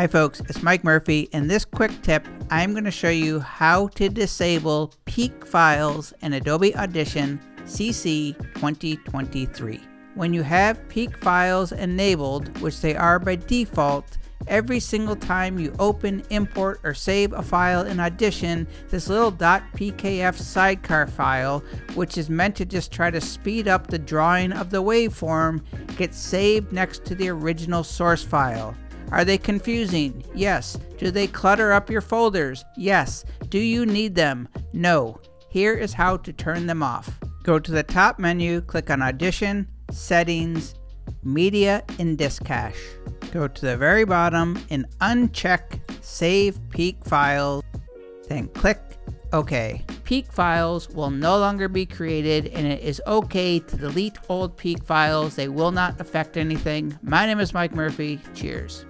Hi folks, it's Mike Murphy. In this quick tip, I'm going to show you how to disable peak files in Adobe Audition CC 2023. When you have peak files enabled, which they are by default, every single time you open, import, or save a file in Audition, this little .pkf sidecar file, which is meant to just try to speed up the drawing of the waveform, gets saved next to the original source file. Are they confusing? Yes. Do they clutter up your folders? Yes. Do you need them? No. Here is how to turn them off. Go to the top menu, click on Audition, Settings, Media and Disk Cache. Go to the very bottom and uncheck Save Peak Files, then click OK. Peak files will no longer be created and it is okay to delete old peak files. They will not affect anything. My name is Mike Murphy. Cheers.